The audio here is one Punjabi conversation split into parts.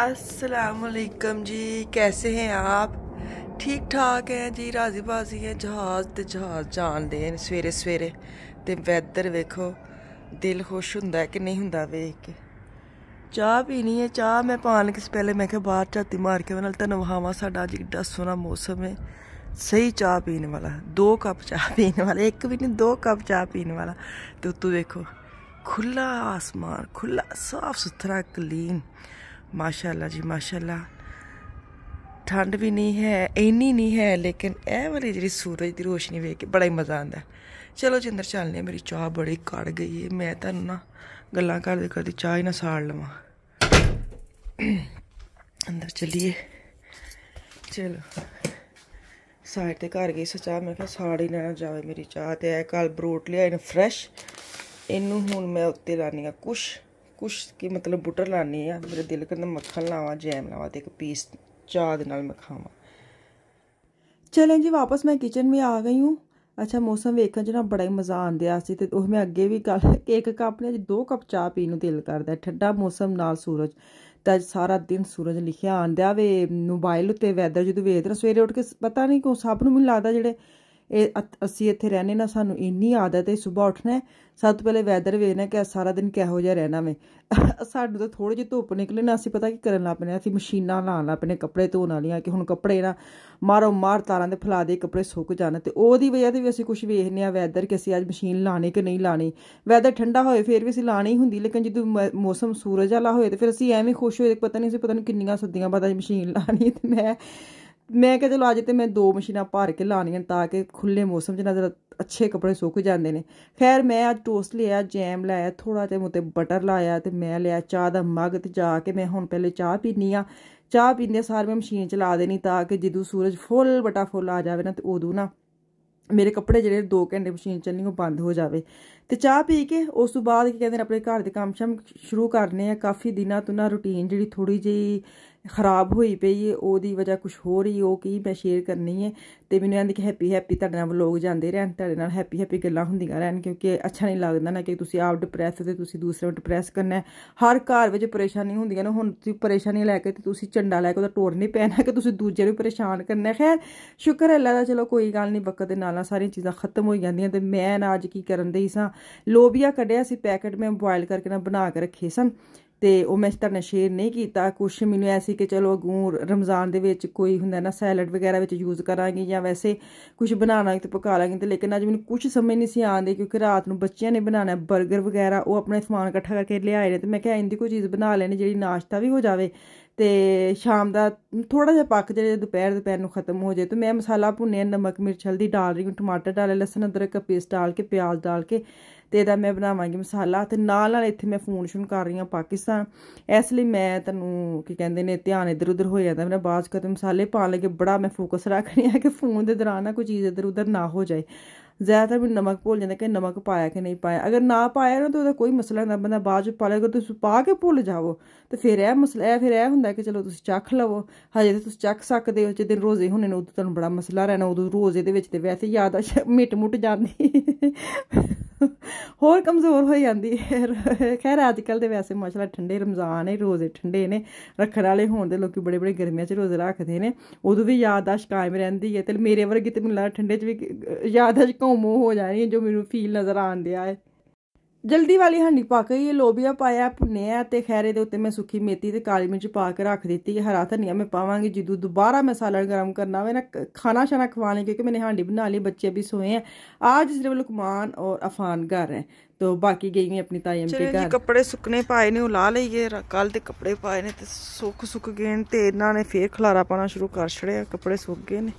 अस्सलाम वालेकुम जी कैसे हैं आप ਠੀਕ ਠਾਕ ਹੈ ਜੀ ਰਾਜ਼ੀ ਬਾਜ਼ੀ ਹੈ ਜਹਾਜ਼ ਤੇ ਜਹਾਜ਼ ਜਾਣਦੇ ਨੇ ਸਵੇਰੇ ਸਵੇਰੇ ਤੇ ਵੈਦਰ ਵੇਖੋ ਦਿਲ ਖੁਸ਼ ਹੁੰਦਾ ਕਿ ਨਹੀਂ ਹੁੰਦਾ ਵੇਖ ਕੇ ਚਾਹ ਪੀਣੀ ਹੈ ਚਾਹ ਮੈਂ ਪਾਣ ਲੱਗੀ ਪਹਿਲੇ ਮੈਂ ਕਿਹਾ ਬਾਹਰ ਝਾਤੀ ਮਾਰ ਕੇ ਨਾਲ ਤੁਹਾਨੂੰ ਵਹਾਵਾ ਸਾਡਾ ਅੱਜ ਕਿੱਡਾ ਸੋਹਣਾ ਮੌਸਮ ਹੈ ਸਹੀ ਚਾਹ ਪੀਣ ਵਾਲਾ ਦੋ ਕੱਪ ਚਾਹ ਪੀਣ ਵਾਲਾ ਇੱਕ ਵੀ ਨਹੀਂ ਦੋ ਕੱਪ ਚਾਹ ਪੀਣ ਵਾਲਾ ਤੇ ਉੱਤੋਂ ਵੇਖੋ ਖੁੱਲਾ ਆਸਮਾਨ ਖੁੱਲਾ ਸਾਫ ਸੁਥਰਾ ਕਲੀਨ ਮਾਸ਼ਾਅੱਲਾ ਜੀ, ਮਾਸ਼ਾਅੱਲਾ। ਠੰਡ ਵੀ ਨਹੀਂ ਹੈ, ਇੰਨੀ ਨਹੀਂ ਹੈ, ਲੇਕਿਨ ਇਹ ਵਾਲੀ ਜਿਹੜੀ ਸੂਰਜ ਦੀ ਰੋਸ਼ਨੀ ਵੇਖ ਕੇ ਬੜਾ ਹੀ ਮਜ਼ਾ ਆਉਂਦਾ ਚਲੋ ਜਿੰਦਰ ਚੱਲਨੇ ਮੇਰੀ ਚਾਹ ਬੜੀ ਕੜ ਗਈ ਹੈ। ਮੈਂ ਤੁਹਾਨੂੰ ਨਾ ਗੱਲਾਂ ਕਰਦੇ ਕਰਦੇ ਚਾਹ ਹੀ ਨਾ ਸਾੜ ਲਵਾਂ। ਅੰਦਰ ਚਲੀਏ। ਚਲੋ। ਸਾਈਡ ਤੇ ਘਰ ਗਈ ਸਚਾ ਮੈਂ ਕਿਹਾ ਸਾੜ ਹੀ ਨਾ ਜਾਵੇ ਮੇਰੀ ਚਾਹ ਤੇ। ਇਹ ਕੱਲ ਬਰੋਟ ਲਿਆ ਇਹਨੂੰ ਫਰੈਸ਼ ਇਹਨੂੰ ਹੁਣ ਮੈਂ ਉੱਤੇ ਲਾਣੀ ਆ ਕੁਛ। ਕੁਛ ਕਿ ਮਤਲਬ ਬੁਟਰ ਲਾਣੀ ਆ, ਮੇਰੇ ਦਿਲ ਕਰਦਾ ਮੱਖਣ ਲਾਵਾਂ, ਜੈਮ ਲਾਵਾਂ ਤੇ ਇੱਕ ਪੀਸ ਚਾਹ ਦੇ ਨਾਲ ਮੈਂ ਖਾਵਾਂ। ਚਲੇ ਜੀ, ਵਾਪਸ ਮੈਂ ਕਿਚਨ ਵਿੱਚ ਆ ਗਈ ਹੂੰ। ਅੱਛਾ, ਮੌਸਮ ਵੇਖਣ 'ਚ ਨਾ ਬੜਾ ਹੀ ਮਜ਼ਾ ਆਂਦਿਆ ਸੀ ਤੇ ਉਹ ਮੈਂ ਅੱਗੇ ਵੀ ਕੱਲ ਇੱਕ ਕੱਪ ਨੇ ਅੱਜ ਦੋ ਕੱਪ ਚਾਹ ਪੀਣ ਨੂੰ ਦਿਲ ਕਰਦਾ, ਠੰਡਾ ਮੌਸਮ ਨਾਲ ਸੂਰਜ, ਤਾਂ ਸਾਰਾ ਦਿਨ ਸੂਰਜ ਲਿਖਿਆ ਆਂਦਿਆ ਵੇ, ਮੋਬਾਈਲ ਉੱਤੇ ਵੈਦਰ ਜਦੋਂ ਵੇਖਦੇ ਸਵੇਰੇ ਉੱਠ ਕੇ ਪਤਾ ਨਹੀਂ ਕੋ ਸਭ ਨੂੰ ਮੈਨੂੰ ਲੱਗਦਾ ਜਿਹੜੇ ਇਹ ਅਸੀਂ ਇੱਥੇ ਰਹਿੰਦੇ ਨਾ, ਸਾਨੂੰ ਇੰਨੀ ਆਦਤ ਹੈ ਸਵੇਰ ਉੱਠਣਾ, ਸਭ ਤੋਂ ਪਹਿਲੇ ਵੈਦਰ ਵੇਖਣਾ ਕਿ ਸਾਰਾ ਦਿਨ ਕਿਹੋ ਜਿਹਾ ਰਹਿਣਾ ਵੇ। ਸਾਨੂੰ ਤਾਂ ਥੋੜੀ ਜਿਹੀ ਧੁੱਪ ਨਿਕਲੇ ਨਾ, ਅਸੀਂ ਪਤਾ ਕੀ ਕਰਨ ਲੱਗ ਪਏ ਅਸੀਂ ਮਸ਼ੀਨਾਂ ਲਾਣ ਲੱਗ ਪਏ ਕੱਪੜੇ ਧੋਣ ਵਾਲੀਆਂ ਕਿ ਹੁਣ ਕੱਪੜੇ ਨਾ ਮਾਰੋ, ਮਾਰ ਤਾਰਾਂ ਦੇ ਫਲਾ ਦੇ, ਕੱਪੜੇ ਸੁੱਕ ਜਾਣ ਤੇ ਉਹਦੀ ਵਜ੍ਹਾ ਤੇ ਵੀ ਅਸੀਂ ਕੁਝ ਵੇਖਨੇ ਆ ਵੈਦਰ ਕਿ ਅਸੀਂ ਅੱਜ ਮਸ਼ੀਨ ਲਾਣੇ ਕਿ ਨਹੀਂ ਲਾਣੀ ਵੈਦਰ ਠੰਡਾ ਹੋਏ ਫਿਰ ਵੀ ਅਸੀਂ ਲਾਣੀ ਹੁੰਦੀ, ਲੇਕਿਨ ਜਦੋਂ ਮੌਸਮ ਸੂਰਜ ਵਾਲਾ ਹੋਏ ਤੇ ਫਿਰ ਅਸੀਂ ਐਵੇਂ ਖੁਸ਼ ਹੋਏ, ਪਤਾ ਨਹੀਂ ਅਸੀਂ ਪਤਾ ਨਹੀਂ ਕਿੰਨੀਆਂ ਸੱਦੀਆਂ ਬਾਅਦ ਅੱਜ ਮਸ਼ੀਨ ਲਾਣੀ ਤੇ ਮੈਂ ਮੈਂ ਕਿਹਾ ਚਲੋ ਅੱਜ ਤੇ ਮੈਂ ਦੋ ਮਸ਼ੀਨਾਂ ਭਰ ਕੇ ਲਾਣੀਆਂ ਤਾਂ ਕਿ ਖੁੱਲੇ ਮੌਸਮ 'ਚ ਨਜ਼ਰ ਅੱਛੇ ਕੱਪੜੇ ਸੁੱਕ ਜਾਂਦੇ ਨੇ। ਖੈਰ ਮੈਂ ਅੱਜ ਟੋਸਟ ਲਿਆ ਜੈਮ ਲਾਇਆ ਥੋੜਾ ਜਿਹਾ ਮੁੱਤੇ ਬਟਰ ਲਾਇਆ ਤੇ ਮੈਂ ਲਿਆ ਚਾਹ ਦਾ ਮੱਗ ਤੇ ਜਾ ਕੇ ਮੈਂ ਹੁਣ ਪਹਿਲੇ ਚਾਹ ਪੀਨੀ ਆ ਚਾਹ ਪੀਂਦੇ ਸਾਰ ਮੈਂ ਮਸ਼ੀਨ ਚਲਾ ਦੇਣੀ ਤਾਂ ਕਿ ਜਦੋਂ ਸੂਰਜ ਫੁੱਲ ਬਟਾ ਫੁੱਲ ਆ ਜਾਵੇ ਨਾ ਤੇ ਉਦੋਂ ਨਾ ਮੇਰੇ ਕੱਪੜੇ ਜਿਹੜੇ 2 ਘੰਟੇ ਮਸ਼ੀਨ ਚੱਲਣੀ ਉਹ ਬੰਦ ਹੋ ਜਾਵੇ। ਤੇ ਚਾਹ ਪੀ ਕੇ ਉਸ ਤੋਂ ਬਾਅਦ ਕੀ ਕਹਿੰਦੇ ਨੇ, ਆਪਣੇ ਘਰ ਦੇ ਕੰਮ ਸ਼ਮ ਸ਼ੁਰੂ ਕਰਨੇ ਆ। ਕਾਫੀ ਦਿਨਾਂ ਤੋਂ ਨਾ ਰੁਟੀਨ ਜਿਹੜੀ ਥੋੜੀ ਜਿਹੀ ਖਰਾਬ ਹੋਈ ਪਈ ਏ, ਉਹਦੀ ਵਜ੍ਹਾ ਕੁਝ ਹੋਰ ਹੀ, ਉਹ ਕੀ ਮੈਂ ਸ਼ੇਅਰ ਕਰਨੀ ਹੈ ਤੇ ਮੈਨੂੰ ਕਹਿੰਦੀ ਕਿ ਹੈਪੀ ਹੈਪੀ ਤੁਹਾਡੇ ਨਾਲ ਵਲੋਗ ਜਾਂਦੇ ਰਹਿਣ, ਤੁਹਾਡੇ ਨਾਲ ਹੈਪੀ ਹੈਪੀ ਗੱਲਾਂ ਹੁੰਦੀਆਂ ਰਹਿਣ, ਕਿਉਂਕਿ ਅੱਛਾ ਨਹੀਂ ਲੱਗਦਾ ਨਾ ਕਿ ਤੁਸੀਂ ਆਪ ਡਿਪਰੈਸ ਤੇ ਤੁਸੀਂ ਦੂਸਰੇ ਨੂੰ ਡਿਪਰੈਸ ਕਰਨਾ ਹਰ ਘਰ ਵਿੱਚ ਪਰੇਸ਼ਾਨੀ ਹੁੰਦੀਆਂ ਨੇ, ਹੁਣ ਤੁਸੀਂ ਪਰੇਸ਼ਾਨੀ ਲੈ ਕੇ ਤੇ ਤੁਸੀਂ ਝੰਡਾ ਲੈ ਕੇ ਉਹਦਾ ਟੋਰ ਨਹੀਂ ਪੈਣਾ ਕਿ ਤੁਸੀਂ ਦੂਜੇ ਨੂੰ ਪਰੇਸ਼ਾਨ ਕਰਨਾ ਖੈਰ, ਸ਼ੁਕਰ ਹੈ ਅੱਲਾ ਦਾ, ਚਲੋ ਕੋਈ ਗੱਲ ਨਹੀਂ, ਵਕਤ ਦੇ ਨਾਲ ਨਾਲ ਸਾਰੀਆਂ ਚੀਜ਼ਾਂ ਖਤਮ ਹੋ ਜਾਂਦੀਆਂ ਤੇ ਮੈਂ ਨਾ ਅੱਜ ਕੀ ਕਰਨ ਦੇ ਸਾਂ। ਲੋਬੀਆ ਕੱਢਿਆ ਸੀ, ਪੈਕਟ ਮੈਂ ਬੋਇਲ ਕਰਕੇ ਨਾ ਬਣਾ ਕੇ ਰੱਖੇ ਸਨ। ਤੇ ਉਹ ਮੈਂ ਤੁਹਾਡੇ ਨਾਲ ਸ਼ੇਅਰ ਨਹੀਂ ਕੀਤਾ। ਕੁਛ ਮੈਨੂੰ ਐਸੀ ਕਿ ਚਲੋ ਅਗੂ ਰਮਜ਼ਾਨ ਦੇ ਵਿੱਚ ਕੋਈ ਹੁੰਦਾ ਨਾ ਸੈਲਡ ਵਗੈਰਾ ਵਿੱਚ ਯੂਜ਼ ਕਰਾਂਗੇ ਜਾਂ ਵੈਸੇ ਕੁਝ ਬਣਾਉਣਾ ਤੇ ਪਕਾ ਲਾਂਗੇ। ਤੇ ਲੇਕਿਨ ਅੱਜ ਮੈਨੂੰ ਕੁਝ ਸਮਝ ਨਹੀਂ ਸੀ ਆਉਂਦੀ ਕਿਉਂਕਿ ਰਾਤ ਨੂੰ ਬੱਚਿਆਂ ਨੇ ਬਣਾਉਣਾ 버ਗਰ ਵਗੈਰਾ, ਉਹ ਆਪਣੇ ਸਮਾਨ ਇਕੱਠਾ ਕਰਕੇ ਲਿਆਏ ਨੇ ਤੇ ਮੈਂ ਕਿਹਾ, ਇੰਦੀ ਕੋਈ ਚੀਜ਼ ਬਣਾ ਲੈਣੀ ਜਿਹੜੀ ਨਾਸ਼ਤਾ ਵੀ ਹੋ ਜਾਵੇ ਤੇ ਸ਼ਾਮ ਦਾ ਥੋੜਾ ਜਿਹਾ ਪੱਕ ਜੇ ਦੁਪਹਿਰ ਦੁਪਹਿਰ ਨੂੰ ਖਤਮ ਹੋ ਜਾਏ, ਤੇ ਮੈਂ ਮਸਾਲਾ ਭੁੰਨਿਆ, ਨਮਕ, ਮਿਰਚ ਹਲਦੀ ਡਾਲ ਰਹੀ ਹਾਂ, ਟਮਾਟਰ ਡਾਲੇ, ਲਸਣ, ਅਦਰਕ, ਪੇਸਟ ਡਾਲ ਕੇ, ਪਿਆਜ਼ ਡਾਲ ਕੇ, ਤੇ ਇਹਦਾ ਮੈਂ ਬਣਾਵਾਂਗੀ ਮਸਾਲਾ, ਤੇ ਨਾਲ ਨਾਲ ਇੱਥੇ ਮੈਂ ਫੋਨ ਸ਼ੁਨ ਕਰ ਰਹੀ ਹਾਂ ਪਾਕਿਸਤਾਨ। ਇਸ ਲਈ ਮੈਂ ਤੁਹਾਨੂੰ ਕੀ ਕਹਿੰਦੇ ਨੇ, ਧਿਆਨ ਇੱਧਰ ਉੱਧਰ ਹੋ ਜਾਂਦਾ, ਮੇਰਾ ਬਾਅਦ ਕਦੇ ਮਸਾਲੇ ਪਾਣ ਲੱਗੇ, ਬੜਾ ਮੈਂ ਫੋਕਸ ਰੱਖ ਰਹੀ ਹਾਂ ਕਿ ਫੋਨ ਦੇ ਦੌਰਾਨ ਨਾ ਕੋਈ ਚੀਜ਼ ਇੱਧਰ ਉੱਧਰ ਨਾ ਹੋ ਜਾਏ। ਜ਼ਿਆਦਾਤਰ ਵੀ ਨਮਕ ਭੁੱਲ ਜਾਂਦਾ ਕਿ ਨਮਕ ਪਾਇਆ ਕਿ ਨਹੀਂ ਪਾਇਆ। ਅਗਰ ਨਾ ਪਾਇਆ ਨਾ ਤਾਂ ਉਹਦਾ ਕੋਈ ਮਸਲਾ ਨਹੀਂ ਬੰਦਾ ਬਾਅਦ ਚ ਪਾ ਲੇ ਅਗਰ ਤੁਸੀਂ ਪਾ ਕੇ ਭੁੱਲ ਜਾਵੋ, ਤੇ ਫਿਰ ਇਹ ਮਸਲਾ, ਇਹ ਫਿਰ ਇਹ ਹੁੰਦਾ ਕਿ ਚਲੋ ਤੁਸੀਂ ਚੱਖ ਲਵੋ। ਹਜੇ ਤੇ ਤੁਸੀਂ ਚੱਖ ਸਕਦੇ ਹੋ ਦਿਨ ਰੋਜ਼ੇ ਹੋਣੇ ਨੇ, ਉਦੋਂ ਤੁਹਾਨੂੰ ਬੜਾ ਮਸਲਾ ਰਹਿਣਾ, ਉਦੋਂ ਰੋਜ਼ੇ ਦੇ ਵਿੱਚ ਤੇ ਵੈਸੇ ਯਾਦ ਆ ਮਿਟ ਮੁੱਟ ਜਾਂਦੀ। ਹੋਰ ਕਮਜ਼ੋਰ ਹੋ ਜਾਂਦੀ ਹੈ। ਖੈਰ ਅੱਜ ਕੱਲ ਦੇ ਵੈਸੇ ਮਾਸ਼ਾਅੱਲਾ ਠੰਡੇ ਰਮਜ਼ਾਨ ਹੈ ਰੋਜ਼ੇ ਠੰਡੇ ਨੇ। ਰੱਖਣ ਵਾਲੇ ਹੋਣ ਦੇ ਲੋਕੀ ਬੜੇ ਬੜੇ ਗਰਮੀਆਂ 'ਚ ਰੋਜ਼ੇ ਰੱਖਦੇ ਨੇ। ਉਦੋਂ ਵੀ ਯਾਦਾਸ਼ਤ ਕਾਇਮ ਰਹਿੰਦੀ ਹੈ ਤੇ ਮੇਰੇ ਵਰਗੇ ਤੇ ਮੈਨੂੰ ਲੱਗਦਾ ਠੰਡੇ 'ਚ ਵੀ ਯਾਦਾਸ਼ਤ ਘੋਮੋ ਹੋ ਜਾਣੀ ਜੋ ਮੈਨੂੰ ਫੀਲ ਨਜ਼ਰ ਆਉਂਦਿਆ ਹੈ। ਜਲਦੀ ਵਾਲੀ ਹਾਂਡੀ ਪਾ ਕੇ ਇਹ ਲੋਬੀਆ ਪਾਇਆ ਭੁੰਨਿਆ ਤੇ ਖੈਰੇ ਦੇ ਉੱਤੇ ਮੈਂ ਸੁੱਕੀ ਮੇਥੀ ਤੇ ਕਾਲੀ ਮਿਰਚ ਪਾ ਕੇ ਰੱਖ ਦਿੱਤੀ ਹੈ ਹਰਾ ਧਨੀਆ ਮੈਂ ਪਾਵਾਂਗੀ ਜਦੋਂ ਦੁਬਾਰਾ ਮਸਾਲਾ ਗਰਮ ਕਰਨਾ ਹੋਵੇ ਨਾ ਖਾਣਾ ਸ਼ਾਨਾ ਖਵਾਣੇ ਕਿਉਂਕਿ ਮੈਨੇ ਹਾਂਡੀ ਬਣਾ ਲਈ ਬੱਚੇ ਵੀ ਸੋਏ ਆ आज सिर्फ लुकमान और अफान घर है तो बाकी गई मैं अपनी ताई के घर ਕੱਪੜੇ ਸੁੱਕਣੇ ਪਾਏ ਨੇ ਉਹ ਲਾ ਲਈਏ ਕੱਲ ਦੇ ਕੱਪੜੇ ਪਾਏ ਨੇ ਤੇ ਸੁੱਕ ਸੁੱਕ ਗਏ ਨੇ ਤੇ ਇਹਨਾਂ ਨੇ ਫੇਰ ਖਲਾਰਾ ਪਾਣਾ ਸ਼ੁਰੂ ਕਰ ਛੜਿਆ ਕੱਪੜੇ ਸੁੱਕ ਗਏ ਨੇ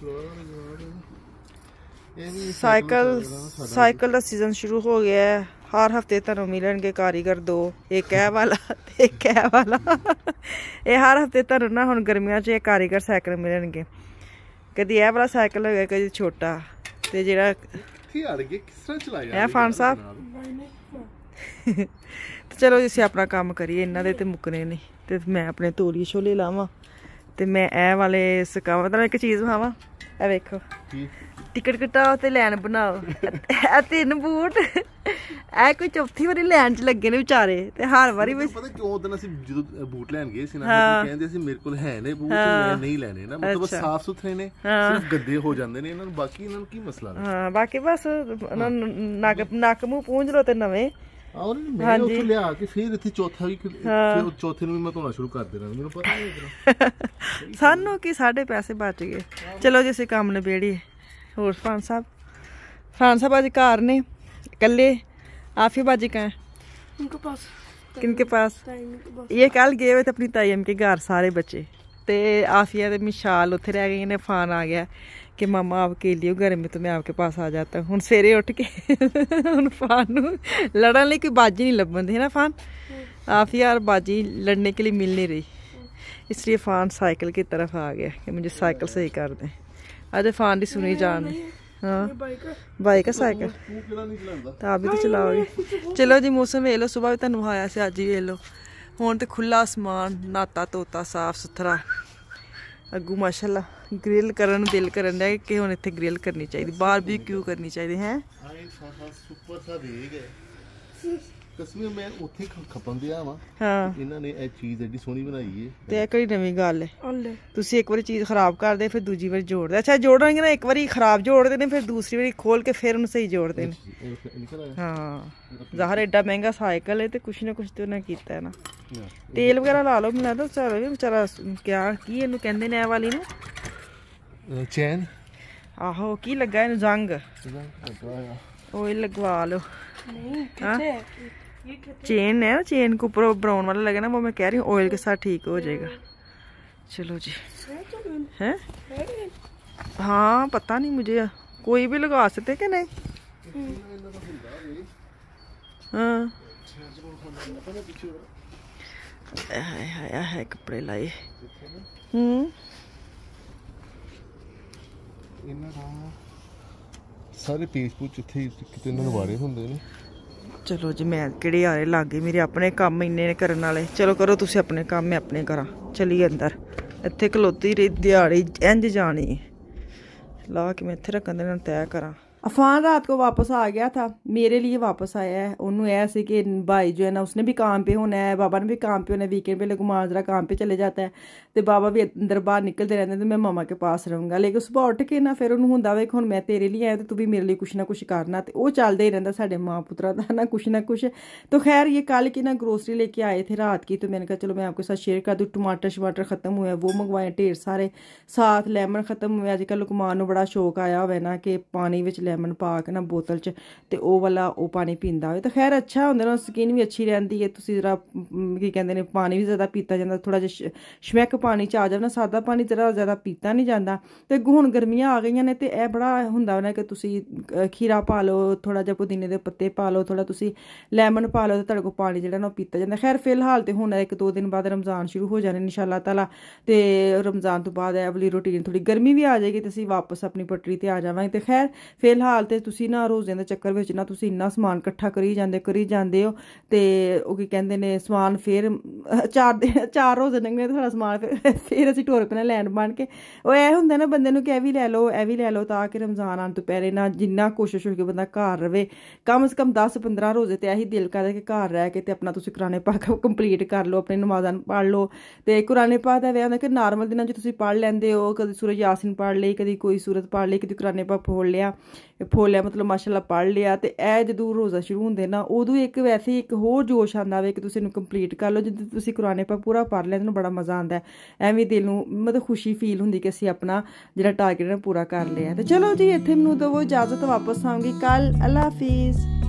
ਸਾਈਕਲ ਸਾਈਕਲ ਦਾ ਸੀਜ਼ਨ ਸ਼ੁਰੂ ਹੋ ਗਿਆ ਹੈ ਹਰ ਹਫ਼ਤੇ ਤੁਹਾਨੂੰ ਮਿਲਣਗੇ ਕਾਰੀਗਰ ਦੋ ਇੱਕ ਇਹ ਵਾਲਾ ਤੇ ਇੱਕ ਇਹ ਵਾਲਾ। ਇਹ ਹਰ ਹਫ਼ਤੇ ਤੁਹਾਨੂੰ ਨਾ ਹੁਣ ਗਰਮੀਆਂ 'ਚ ਇਹ ਕਾਰੀਗਰ ਸਾਈਕਲ ਮਿਲਣਗੇ। ਕਦੀ ਇਹ ਵਾਲਾ ਸਾਈਕਲ ਹੋਏਗਾ ਕਦੀ ਛੋਟਾ ਤੇ ਜਿਹੜਾ ਕੀ ਅੜ ਗਏ ਕਿਸ ਤਰ੍ਹਾਂ ਚਲਾਇਆ ਇਹ ਫਾਨ ਸਾਹਿਬ? ਤੇ ਚਲੋ ਜੀ ਆਪਣਾ ਕੰਮ ਕਰੀਏ ਇਹਨਾਂ ਦੇ ਤੇ ਮੁੱਕਨੇ ਨਹੀਂ। ਤੇ ਮੈਂ ਆਪਣੇ ਤੋਰੀ ਛੋਲੇ ਲਾਵਾਂ ਤੇ ਮੈਂ ਇਹ ਵਾਲੇ ਸਕਾਵਾਂ ਤਾਂ ਇੱਕ ਚੀਜ਼ ਖਾਵਾਂ ਇਹ ਵੇਖੋ। ਕੀ? ਟਿਕਟ ਕਟਾਓ ਤੇ ਲਾਈਨ ਬਣਾਓ। ਇਹ ਤਿੰਨ ਬੂਟ। ਇਹ ਕੋਈ ਚੌਥੀ ਵਾਰੀ ਲਾਈਨ 'ਚ ਲੱਗੇ ਨੇ ਵਿਚਾਰੇ ਤੇ ਹਰ ਵਾਰੀ ਵਿੱਚ ਪਤਾ ਕਿਉਂ ਉਦੋਂ ਅਸੀਂ ਜਦੋਂ ਬੂਟ ਲੈਣ ਗਏ ਸੀ ਨਾ ਕਹਿੰਦੇ ਸੀ ਮੇਰੇ ਕੋਲ ਹੈ ਨੇ ਬੂਟ ਮੈਂ ਨਹੀਂ ਲੈਣੇ ਨਾ। ਮਤਲਬ ਸਾਫ਼ ਸੁਥਰੇ ਨੇ ਸਿਰਫ ਗੱਦੇ ਹੋ ਜਾਂਦੇ ਨੇ ਇਹਨਾਂ ਨੂੰ ਬਾਕੀ ਇਹਨਾਂ ਨੂੰ ਕੀ ਮਸਲਾ ਹੈ ਹਾਂ ਬਾਕੀ ਬਸ ਉਹਨਾਂ ਨੱਕ ਨੱਕ ਮੂੰਹ ਪੂੰਝ ਲੋ ਤੇ ਨਵੇਂ। ਔਰ ਮੈਂ ਉੱਥੇ ਲਿਆ ਕੇ ਫਿਰ ਇੱਥੇ ਚੌਥਾ ਵੀ ਫਿਰ ਉਹ ਚੌਥੇ ਨੂੰ ਵੀ ਮੈਂ ਧੋਣਾ ਸ਼ੁਰੂ ਕਰ ਦੇਣਾ ਮੈਨੂੰ ਪਤਾ ਨਹੀਂ ਇਧਰ। ਸਾਨੂੰ ਕੀ ਸਾਡੇ ਪੈਸੇ ਬਚ ਗਏ। ਚਲੋ ਜੀ ਅਸੀਂ ਕੰਮ ਨਿਬੇੜੀਏ। ਹੋਰ ਫਾਨ ਸਾਹਿਬ ਫਾਨ ਸਾਹਿਬ ਅੱਜ ਘਰ ਨੇ ਇਕੱਲੇ आप ही बाजी कहाँ है उनके पास किनके पास टाइम के पास ये कल गए हुए थे अपनी ताईम के घर सारे बच्चे ਤੇ ਆਫੀਆ ਤੇ ਮਿਸ਼ਾਲ ਉੱਥੇ ਰਹਿ ਗਏ ਨੇ ਫਾਨ ਆ ਗਿਆ ਕਿ ਮਾਮਾ ਆਪਕੇ ਲਈ ਘਰ में तो मैं आपके पास आ जाता हूँ ਹੁਣ ਸਵੇਰੇ ਉੱਠ ਕੇ ਹੁਣ ਫਾਨ ਨੂੰ ਲੜਨ ਲਈ ਕੋਈ ਬਾਜੀ ਨਹੀਂ ਲੱਭਣ ਦੀ ਹੈ ना फान आफिया और बाजी लड़ने के लिए मिल नहीं रही इसलिए फान साइकिल की तरफ आ गया कि मुझे साइकिल सही कर दें ਅਜੇ ਫਾਨ ਦੀ ਸੁਣੀ ਜਾਣ ਹਾਂ। ਬਾਈਕ ਆ। ਸਾਈਕਲ। ਤਾਂ ਵੀ ਤਾਂ ਚਲਾਓਗੇ। ਚਲੋ ਜੀ ਮੌਸਮ ਵੇਖ ਲਓ ਸਵੇਰ ਵੀ ਤੁਹਾਨੂੰ ਸੀ ਅੱਜ ਹੀ ਵੇਖ ਲਓ। ਹੁਣ ਤੇ ਖੁੱਲਾ ਅਸਮਾਨ ਨਾਤਾ ਤੋਤਾ ਸਾਫ਼ ਸੁਥਰਾ। ਅੱਗੂ ਮਾਸ਼ਾਅੱਲਾ ਗ੍ਰਿਲ ਕਰਨ ਨੂੰ ਦਿਲ ਕਰਨ ਦਾ ਕਿ ਹੁਣ ਇੱਥੇ ਗ੍ਰਿਲ ਕਰਨੀ ਚਾਹੀਦੀ। ਬਾਰਬੀਕਿਊ ਕਰਨੀ ਚਾਹੀਦੀ ਹੈ? ਸੁਪਰ ਸਾ ਦੇ ਕਸਮੀ ਮੈਂ ਉੱਥੇ ਖਪਨ ਦਿਆ ਵਾ। ਹਾਂ। ਇਹਨਾਂ ਨੇ ਇਹ ਚੀਜ਼ ਐਡੀ ਸੋਹਣੀ ਬਣਾਈ ਏ। ਤੇ ਇਹ ਕੋਈ ਨਵੀਂ ਗੱਲ ਏ? ਤੁਸੀਂ ਇੱਕ ਵਾਰੀ ਚੀਜ਼ ਖਰਾਬ ਕਰਦੇ ਫਿਰ ਦੂਜੀ ਵਾਰ ਜੋੜਦੇ। ਅੱਛਾ ਜੋੜਾਂਗੇ ਨਾ ਇੱਕ ਵਾਰੀ ਖਰਾਬ ਜੋੜਦੇ ਨੇ ਫਿਰ ਦੂਸਰੀ ਵਾਰੀ ਖੋਲ ਕੇ ਫਿਰ ਉਹਨੂੰ ਸਹੀ ਜੋੜਦੇ ਨੇ। ਹਾਂ। ਜ਼ਾਹਰ ਐਡਾ ਮਹਿੰਗਾ ਸਾਈਕਲ ਏ ਤੇ ਕੁਛ ਨਾ ਕੁਛ ਤੇ ਉਹਨਾਂ ਕੀਤਾ ਨਾ। ਤੇਲ ਵਗੈਰਾ ਲਾ ਲਓ ਮੈਨੂੰ ਲੱਗਦਾ ਚਲੋ ਵੀ ਵਿਚਾਰਾ ਕਿਆ ਕੀ ਇਹਨੂੰ ਕਹਿੰਦੇ ਨੇ ਇਹ ਵਾਲੀ ਨੂੰ? ਚੈਨ। ਆਹੋ ਕੀ ਲੱਗਾ ਇਹਨੂੰ ਜੰਗ? लगवा लो चेन है चेन के ऊपर ब्राउन वाला लगे ना वो मैं कह रही हूँ ऑयल के साथ ठीक हो जाएगा चलो जी है हाँ पता नहीं मुझे कोई भी लगा सकते कि नहीं हाँ है कपड़े लाए हम्म ਸਾਰੇ ਪੇਜ ਪੂਜ ਇੱਥੇ ਕਿਤੇ ਇਹਨਾਂ ਨੂੰ ਵਾਰੇ ਹੁੰਦੇ ਨੇ। ਚਲੋ ਜੀ, ਮੈਂ ਕਿਹੜੇ ਆਰੇ ਲੱਗ ਗਏ ਮੇਰੇ ਆਪਣੇ ਕੰਮ ਇੰਨੇ ਨੇ ਕਰਨ ਵਾਲੇ। ਚਲੋ ਕਰੋ, ਤੁਸੀਂ ਆਪਣੇ ਕੰਮ, ਮੈਂ ਆਪਣੇ ਕਰਾਂ। ਚਲੀ ਅੰਦਰ। ਇੱਥੇ ਖਲੋਤੀ ਰਹੀ ਦਿਹਾੜੀ ਇੰਜ ਜਾਣੀ। ਹੈ। ਲਾ ਕੇ ਮੈਂ ਇੱਥੇ ਰੱਖਣ ਦੇ ਨਾਲ ਤੈਅ ਕਰਾਂ। अफान रात को वापस आ गया था। मेरे लिए वापस आया है। उन्होंने ऐसे कि भाई जो है ना, उसने भी काम पे होना है, बाबा ने भी काम पे होना है वीकेंड पे लेकिन माजरा काम पे चले जाता है। तो बाबा भी अंदर बाहर निकलते रहते तो मैं मामा के पास रहूँगा। लेकिन सुबह उठ के ना फिर उन्होंने होंगे कि हूँ मैं तेरे लिए आया तो तू भी मेरे लिए कुछ ना कुछ करना। तो वो चलता ही रहता साढ़े माँ पुत्रा का ना कुछ ना कुछ। तो खैर, ये कल की ना ग्रोसरी लेके आए थे रात की तो मैंने कहा, चलो मैं आपके साथ शेयर कर दूँ। टमाटर शमाटर ख़त्म हुए वो मंगवाए ढेर सारे। साथ लेमन ख़त्म हुए अजकल लुकमान बड़ा शौक आया हुआ ना कि पानी बच्चे ਲੈਮਨ ਪਾ ਕੇ ਨਾ ਬੋਤਲ 'ਚ, ਤੇ ਉਹ ਵਾਲਾ ਉਹ ਪਾਣੀ ਪੀਂਦਾ ਹੋਵੇ। ਤਾਂ ਖੈਰ ਅੱਛਾ ਹੁੰਦਾ ਨਾ ਸਕਿਨ ਵੀ ਅੱਛੀ ਰਹਿੰਦੀ ਹੈ। ਤੁਸੀਂ ਜਰਾ ਕੀ ਕਹਿੰਦੇ ਨੇ, ਪਾਣੀ ਵੀ ਜ਼ਿਆਦਾ ਪੀਤਾ ਜਾਂਦਾ ਥੋੜਾ ਜਿਹਾ ਸ਼ਮੈਕ ਪਾਣੀ 'ਚ ਆ ਜਾਵੇ ਨਾ, ਸਾਦਾ ਪਾਣੀ ਜਰਾ ਜ਼ਿਆਦਾ ਪੀਤਾ ਨਹੀਂ ਜਾਂਦਾ। ਤੇ ਹੁਣ ਗਰਮੀਆਂ ਆ ਗਈਆਂ ਨੇ, ਤੇ ਇਹ ਬੜਾ ਹੁੰਦਾ ਨਾ ਕਿ ਤੁਸੀਂ ਖੀਰਾ ਪਾ ਲਓ ਥੋੜਾ ਜਿਹਾ ਪੁਦੀਨੇ ਦੇ ਪੱਤੇ ਪਾ ਲਓ ਥੋੜਾ ਤੁਸੀਂ ਲੈਮਨ ਪਾ ਲਓ, ਤੇ ਤੁਹਾਡੇ ਕੋਲ ਪਾਣੀ ਜਿਹੜਾ ਨਾ ਉਹ ਪੀਤਾ ਜਾਂਦਾ। ਖੈਰ, ਫਿਲਹਾਲ ਤੇ ਹੁਣ ਇੱਕ ਦੋ ਦਿਨ ਬਾਅਦ ਰਮਜ਼ਾਨ ਸ਼ੁਰੂ ਹੋ ਜਾਣੇ ਇਨਸ਼ਾਅੱਲਾ ਤਾਲਾ। ਤੇ ਰਮਜ਼ਾਨ ਤੋਂ ਬਾਅਦ ਇਹ ਵਾਲੀ ਰੂਟੀਨ ਥੋੜੀ ਗਰਮੀ ਵੀ ਆ ਜਾਏਗੀ, ਤੇ ਅਸੀਂ ਵਾਪਸ ਆਪਣੀ ਪਟਰੀ ਤੇ ਆ ਜਾਵਾਂਗੇ। ਤੇ ਖੈਰ ਫਿਲਹਾਲ ਤੇ ਤੁਸੀਂ ਨਾ ਰੋਜ਼ਿਆਂ ਦੇ ਚੱਕਰ ਵਿੱਚ ਨਾ ਤੁਸੀਂ ਇੰਨਾ ਸਮਾਨ ਇਕੱਠਾ ਕਰੀ ਜਾਂਦੇ ਕਰੀ ਜਾਂਦੇ ਹੋ ਤੇ ਉਹ ਕੀ ਕਹਿੰਦੇ ਨੇ ਸਮਾਨ ਫੇਰ, ਚਾਰ ਦਿਨ, ਚਾਰ ਰੋਜ਼ ਲੰਘਣੇ ਤੁਹਾਡਾ ਸਮਾਨ ਫਿਰ ਅਸੀਂ ਟੋਰ ਪੈਣਾ ਲੈਣ ਬਣ ਕੇ। ਉਹ ਇਹ ਹੁੰਦਾ ਨਾ ਬੰਦੇ ਨੂੰ ਕਿ ਇਹ ਵੀ ਲੈ ਲਓ, ਇਹ ਵੀ ਲੈ ਲਓ ਤਾਂ ਕਿ ਰਮਜ਼ਾਨ ਆਉਣ ਤੋਂ ਪਹਿਲੇ ਨਾ ਜਿੰਨਾ ਕੋਸ਼ਿਸ਼ ਹੋ ਕੇ ਬੰਦਾ ਘਰ ਰਵੇ। ਕਮ ਸੇ ਕਮ 10 15 ਰੋਜ਼ੇ ਤੇ ਇਹੀ ਦਿਲ ਕਰਦਾ ਕਿ ਘਰ ਰਹਿ ਕੇ ਤੇ ਆਪਣਾ ਤੁਸੀਂ ਕੁਰਾਨੇ ਪਾਕ ਕੰਪਲੀਟ ਕਰ ਲਓ, ਆਪਣੀ ਨਮਾਜ਼ਾਂ ਨੂੰ ਪੜ੍ਹ ਲਓ। ਤੇ ਕੁਰਾਨੇ ਪਾਕ ਦਾ ਇਹ ਹੁੰਦਾ ਕਿ ਨਾਰਮਲ ਦਿਨਾਂ 'ਚ ਤੁਸੀਂ ਪੜ੍ਹ ਲੈਂਦੇ ਹੋ, ਕਦੀ ਸੂਰਜ ਯਾਸੀਨ ਪੜ੍ਹ ਲਈ, ਕਦੀ ਕੋਈ ਸੂਰਤ ਪੜ੍ਹ ਲਈ, ਕਦੀ ਕੁਰਾਨੇ ਪਾਕ ਫੋੜ ਲਿਆ। ਫੋਲਿਆ ਮਤਲਬ ਮਾਸ਼ਾਅੱਲਾ ਪੜ੍ਹ ਲਿਆ ਤੇ ਇਹ ਜਦੋਂ ਰੋਜ਼ਾ ਸ਼ੁਰੂ ਹੁੰਦੇ ਨਾ, ਉਦੋਂ ਇੱਕ ਵੈਸੇ ਇੱਕ ਹੋਰ ਜੋਸ਼ ਆਉਂਦਾ ਵੇ ਕਿ ਤੁਸੀਂ ਇਹਨੂੰ ਕੰਪਲੀਟ ਕਰ ਲਓ, ਜਦੋਂ ਤੁਸੀਂ ਕੁਰਾਨੇ ਪਾਕ ਪੂਰਾ ਪੜ੍ਹ ਲਿਆ ਤੁਹਾਨੂੰ ਬੜਾ ਮਜ਼ਾ ਆਉਂਦਾ ਐਵੇਂ ਦਿਲ ਨੂੰ ਮਤਲਬ ਖੁਸ਼ੀ ਫੀਲ ਹੁੰਦੀ ਕਿ ਅਸੀਂ ਆਪਣਾ ਜਿਹੜਾ ਟਾਰਗੇਟ ਹੈ ਪੂਰਾ ਕਰ ਲਿਆ ਤੇ ਚਲੋ ਜੀ, ਇੱਥੇ ਮੈਨੂੰ ਦੋ ਇਜਾਜ਼ਤ, ਵਾਪਸ ਆਉਂਗੀ। ਕੱਲ ਅੱਲਾ ਹਾਫਿਜ਼।